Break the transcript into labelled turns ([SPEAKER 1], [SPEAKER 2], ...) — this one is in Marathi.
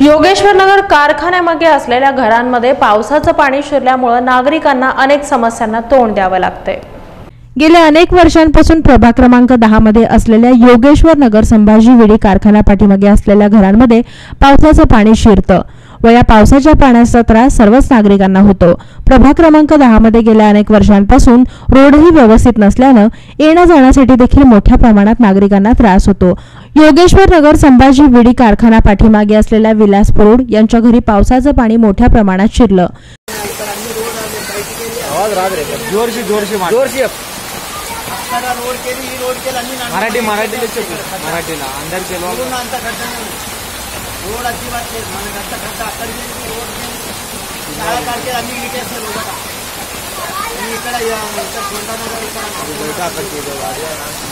[SPEAKER 1] योगेश्वर नगर कारखान्यामागे असलेल्या घरांमध्ये पावसाचं पाणी शिरल्यामुळं नागरिकांना अनेक समस्यांना तोंड द्यावं लागतंय.
[SPEAKER 2] गेल्या अनेक वर्षांपासून प्रभाग क्रमांक दहा मध्ये असलेल्या योगेश्वर नगर संभाजी विडी कारखाना पाठीमागे असलेल्या घरांमध्ये पावसाचं पाणी शिरतं. व या पावसाच्या पाण्याचा त्रास सर्वच नागरिकांना होतो. प्रभाग क्रमांक दहा मध्ये गेल्या अनेक वर्षांपासून रोडही व्यवस्थित नसल्यानं येण्या जाण्यासाठी देखील मोठ्या प्रमाणात नागरिकांना त्रास होतो. योगेश्वर नगर संभाजी विडी कारखाना पाठीमागे असलेल्या विलास परोड यांच्या घरी पावसाचं पाणी मोठ्या प्रमाणात शिरलं.
[SPEAKER 3] मराठी शिकव. मराठीला अंदर केलो.
[SPEAKER 4] रोड अजिबात नाही. मला घरचा खड्डा अक्कड रोड गेली शाळा काढते आम्ही इथे असते रोडला आणि इकडे या- इकडं सोंडानगर इकडं.